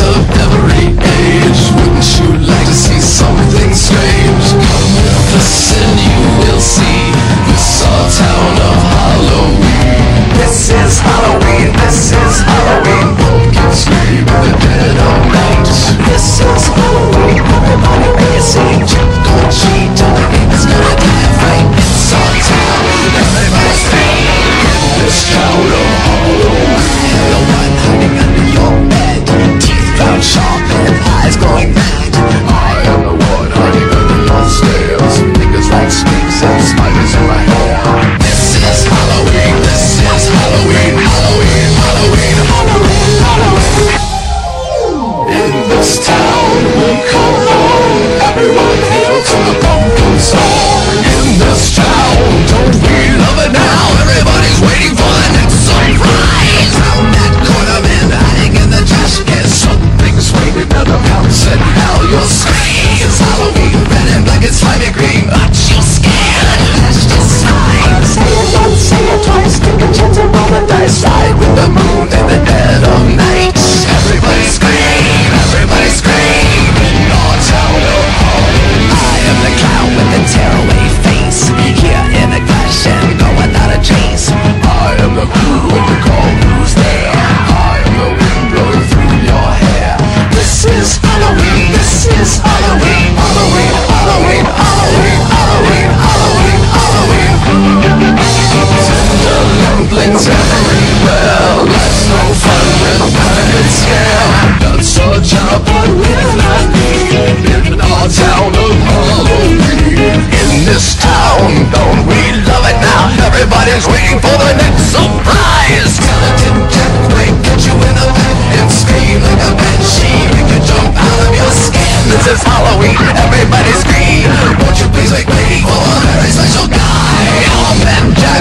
of every age. Wouldn't you like to see something strange? Come with you will see. This town of Halloween. This is Halloween, this is Halloween. Scream in the dead of night. This is Halloween, This is Halloween, Halloween, Halloween, Halloween, Halloween, Halloween, Halloween. Tender lumplings everywhere. Let's no fun with a scare. Gun so jump on midnight in our town of Halloween. In this town, don't we love it now? Everybody's waiting. since it's Halloween. Everybody scream. Won't you please make me? For a very special guy. I'm bend down